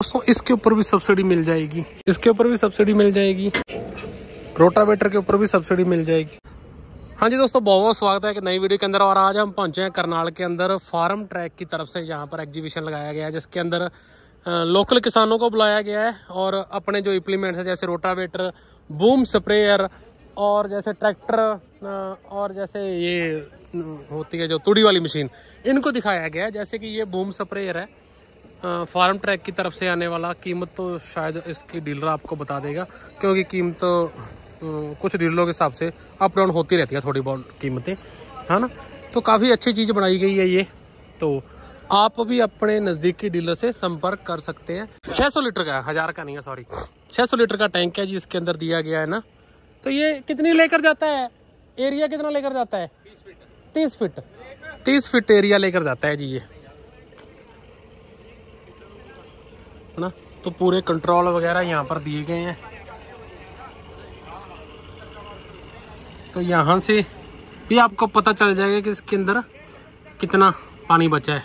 दोस्तों, इसके ऊपर भी सब्सिडी मिल जाएगी। इसके ऊपर भी सब्सिडी मिल जाएगी। रोटावेटर के ऊपर भी सब्सिडी मिल जाएगी। हाँ जी दोस्तों, बहुत बहुत स्वागत है कि नई वीडियो के अंदर और आज हम पहुँचे हैं करनाल के अंदर फार्म ट्रैक की तरफ़ से यहाँ पर एग्जीबिशन लगाया गया है, जिसके अंदर लोकल किसानों को बुलाया गया है और अपने जो इम्प्लीमेंट्स है, जैसे रोटावेटर बूम स्प्रेयर और जैसे ट्रैक्टर और जैसे ये होती है जो तुड़ी वाली मशीन इनको दिखाया गया है। जैसे कि ये बूम स्प्रेयर है फार्म ट्रैक की तरफ़ से आने वाला कीमत तो शायद इसकी डीलर आपको बता देगा, क्योंकि कीमत तो कुछ डीलरों के हिसाब से अप डाउन होती रहती है थोड़ी बहुत कीमतें, है ना? तो काफ़ी अच्छी चीज़ बनाई गई है ये। तो आप भी अपने नज़दीकी डीलर से संपर्क कर सकते हैं। 600 लीटर का, हज़ार का नहीं है सॉरी 600 लीटर का टैंक है जी, इसके अंदर दिया गया है ना? तो ये कितनी लेकर जाता है? एरिया कितना लेकर जाता है? तीस फिट। तीस फिट एरिया लेकर जाता है जी ये। ना? तो पूरे कंट्रोल वगैरह यहाँ पर दिए गए हैं। तो यहाँ से भी आपको पता चल जाएगा कि इसके अंदर कितना पानी बचा है।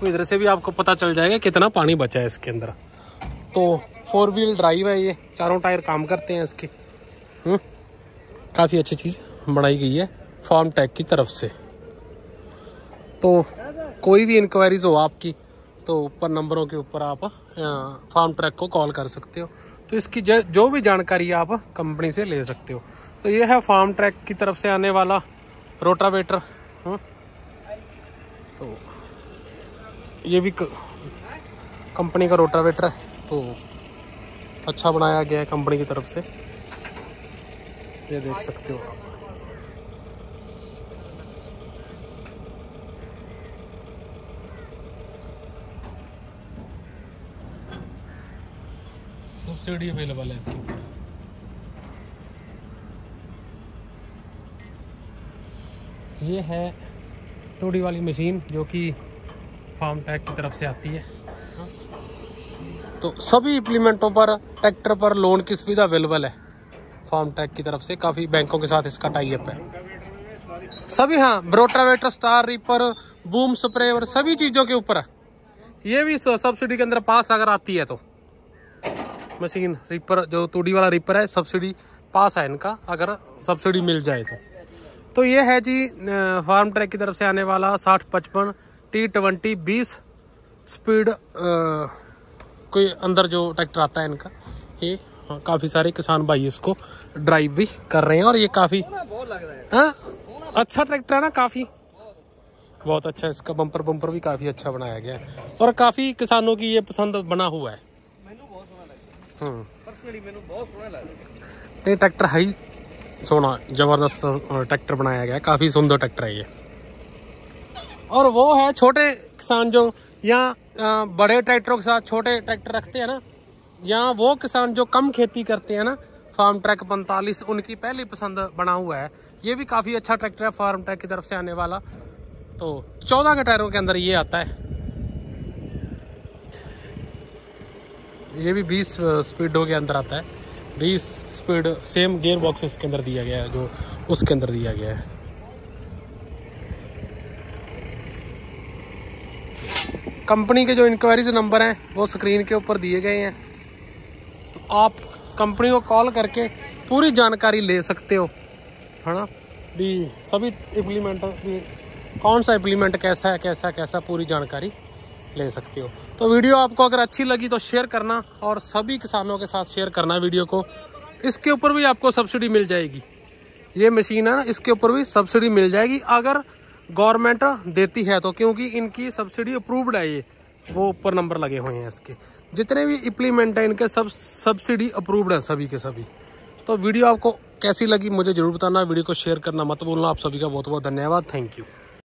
तो इधर से भी आपको पता चल जाएगा कितना पानी बचा है इसके अंदर। तो फोर व्हील ड्राइव है ये। चारों टायर काम करते हैं इसके। हम्म। काफ़ी अच्छी चीज़ बनाई गई है फार्म टैग की तरफ़ से। तो कोई भी इंक्वायरीज हो आपकी तो ऊपर नंबरों के ऊपर आप फार्म ट्रैक को कॉल कर सकते हो। तो इसकी जो भी जानकारी आप कंपनी से ले सकते हो। तो ये है फार्म ट्रैक की तरफ़ से आने वाला रोटावेटर हाँ। तो ये भी कंपनी का रोटावेटर है। तो अच्छा बनाया गया है कंपनी की तरफ़ से। ये देख सकते हो सब्सिडी अवेलेबल है इसके ऊपर। ये है तोड़ी वाली मशीन जो कि फार्म टैग की तरफ़ से आती है। तो सभी इम्प्लीमेंटों पर ट्रैक्टर पर लोन की सुविधा अवेलेबल है। फार्म टैग की तरफ़ से काफ़ी बैंकों के साथ इसका टाई अप है। सभी हाँ ब्रोटावेटर स्टार रिपर बूम स्प्रे सभी चीज़ों के ऊपर ये भी सब्सिडी के अंदर पास अगर आती है तो। मशीन रिपर जो तूड़ी वाला रिपर है सब्सिडी पास है इनका अगर सब्सिडी मिल जाए तो। तो ये है जी फार्म ट्रैक की तरफ़ से आने वाला साठ पचपन टी ट्वेंटी बीस स्पीड कोई अंदर जो ट्रैक्टर आता है इनका ये हाँ, काफ़ी सारे किसान भाई इसको ड्राइव भी कर रहे हैं और ये काफ़ी हाँ अच्छा ट्रैक्टर है ना काफ़ी। बहुत अच्छा इसका बम्पर बम्पर भी काफ़ी अच्छा बनाया गया है और काफ़ी किसानों की ये पसंद बना हुआ है। ट्रैक्टर है सोना ज़बरदस्त ट्रैक्टर बनाया गया काफ़ी सुंदर ट्रैक्टर है ये और वो है छोटे किसान जो यहाँ बड़े ट्रैक्टरों के साथ छोटे ट्रैक्टर रखते हैं ना यहाँ वो किसान जो कम खेती करते हैं ना फार्म ट्रैक पैंतालीस उनकी पहली पसंद बना हुआ है ये भी काफ़ी अच्छा ट्रैक्टर है फार्म ट्रैक की तरफ़ से आने वाला तो चौदह के टायरों के अंदर ये आता है ये भी बीस स्पीडों के अंदर आता है। बीस स्पीड सेम गेयर बॉक्स इसके अंदर दिया गया है, जो उसके अंदर दिया गया है। कंपनी के जो इंक्वायरीज नंबर हैं, वो स्क्रीन के ऊपर दिए गए हैं। तो आप कंपनी को कॉल करके पूरी जानकारी ले सकते हो, है ना? भी सभी इम्प्लीमेंट कौन सा इम्प्लीमेंट कैसा है, कैसा कैसा, पूरी जानकारी। ले सकते हो। तो वीडियो आपको अगर अच्छी लगी तो शेयर करना और सभी किसानों के साथ शेयर करना वीडियो को। इसके ऊपर भी आपको सब्सिडी मिल जाएगी। ये मशीन है ना, इसके ऊपर भी सब्सिडी मिल जाएगी। अगर गवर्नमेंट देती है तो क्योंकि इनकी सब्सिडी अप्रूव्ड है ये। वो ऊपर नंबर लगे हुए हैं इसके। जितने भी इम्प्लीमेंट हैं, इनके सब सब्सिडी अप्रूव्ड है सभी के सभी। तो वीडियो आपको कैसी लगी, मुझे ज़रूर बताना। वीडियो को शेयर करना मत बोलना आप सभी का बहुत बहुत धन्यवाद। Thank you